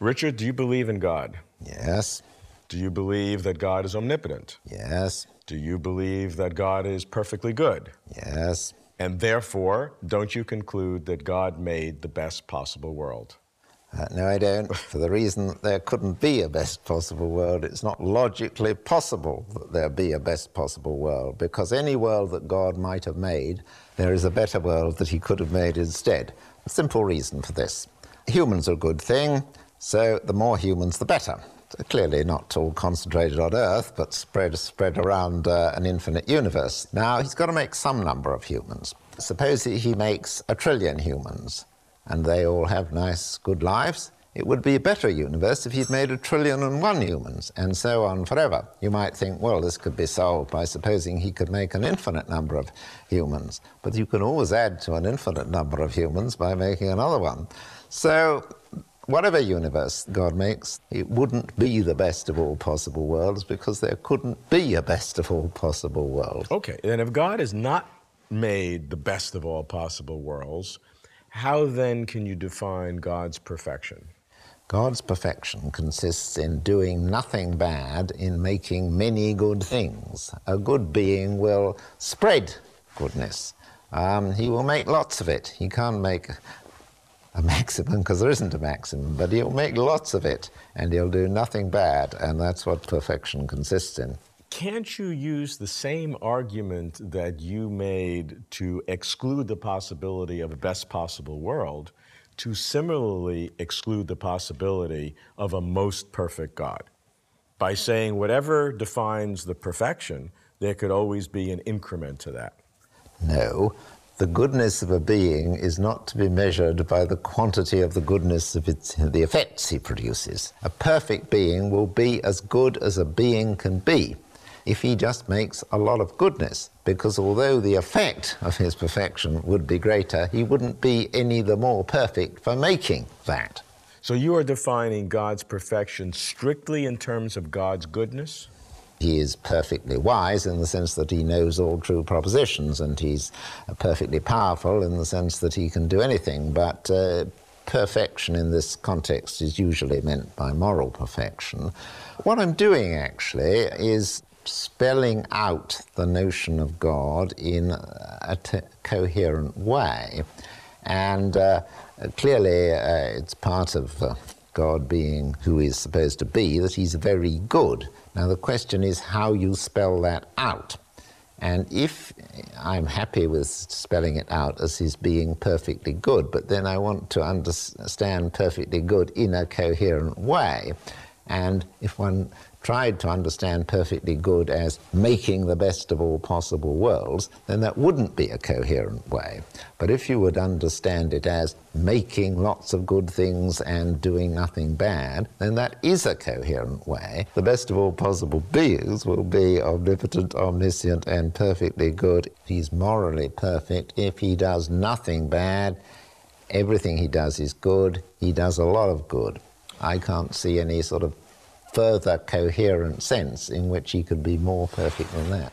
Richard, do you believe in God? Yes. Do you believe that God is omnipotent? Yes. Do you believe that God is perfectly good? Yes. And therefore, don't you conclude that God made the best possible world? Uh, no, I don't, for the reason that there couldn't be a best possible world. It's not logically possible that there be a best possible world, because any world that God might have made, there is a better world that he could have made instead. A simple reason for this. Humans are a good thing, so the more humans, the better. Clearly not all concentrated on Earth, but spread, spread around uh, an infinite universe. Now, he's got to make some number of humans. Suppose he makes a trillion humans and they all have nice, good lives. It would be a better universe if he'd made a trillion and one humans, and so on forever. You might think, well, this could be solved by supposing he could make an infinite number of humans. But you can always add to an infinite number of humans by making another one. So, whatever universe God makes, it wouldn't be the best of all possible worlds because there couldn't be a best of all possible world. Okay, and if God has not made the best of all possible worlds, how then can you define God's perfection? God's perfection consists in doing nothing bad, in making many good things. A good being will spread goodness. Um, he will make lots of it. He can't make a maximum because there isn't a maximum, but he'll make lots of it and he'll do nothing bad, and that's what perfection consists in can't you use the same argument that you made to exclude the possibility of a best possible world to similarly exclude the possibility of a most perfect God? By saying whatever defines the perfection, there could always be an increment to that. No, the goodness of a being is not to be measured by the quantity of the goodness of its, the effects he produces. A perfect being will be as good as a being can be if he just makes a lot of goodness, because although the effect of his perfection would be greater, he wouldn't be any the more perfect for making that. So you are defining God's perfection strictly in terms of God's goodness? He is perfectly wise in the sense that he knows all true propositions, and he's perfectly powerful in the sense that he can do anything. But uh, perfection in this context is usually meant by moral perfection. What I'm doing actually is spelling out the notion of God in a coherent way. And uh, clearly, uh, it's part of uh, God being who He's supposed to be that He's very good. Now, the question is how you spell that out. And if I'm happy with spelling it out as his being perfectly good, but then I want to understand perfectly good in a coherent way, and if one tried to understand perfectly good as making the best of all possible worlds, then that wouldn't be a coherent way. But if you would understand it as making lots of good things and doing nothing bad, then that is a coherent way. The best of all possible beings will be omnipotent, omniscient, and perfectly good. He's morally perfect. If he does nothing bad, everything he does is good. He does a lot of good. I can't see any sort of further coherent sense in which he could be more perfect than that.